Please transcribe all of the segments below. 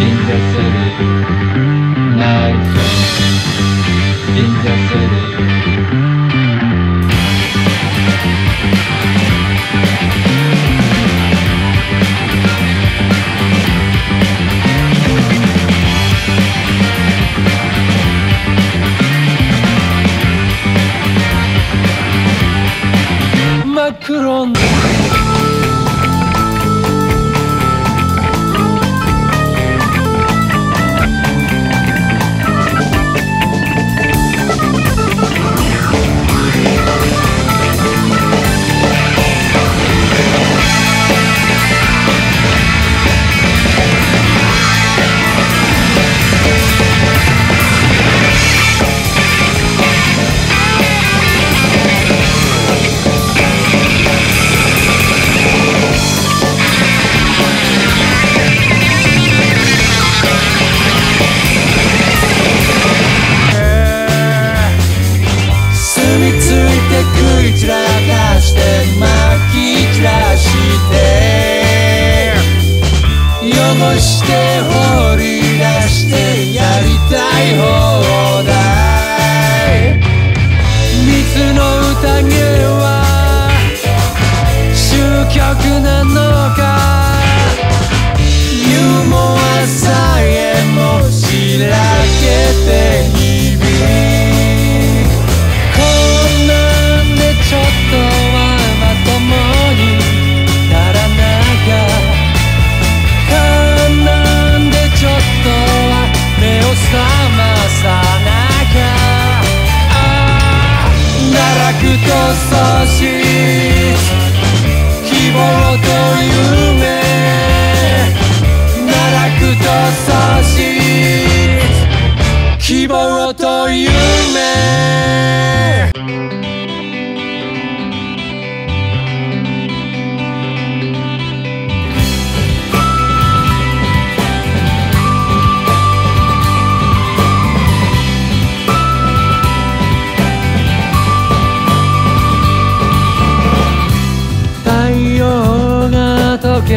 in the city. Good on. と差し希望と夢奈落と差し希望と夢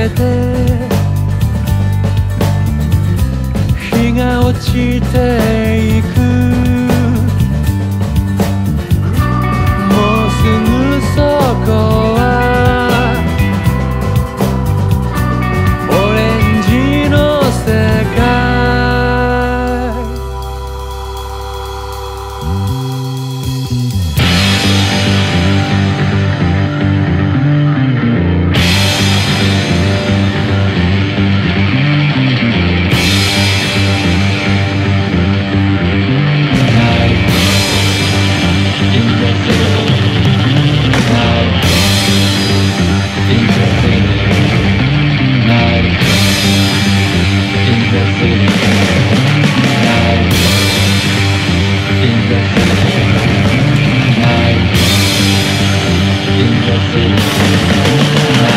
て。日が落ちている。Thank you.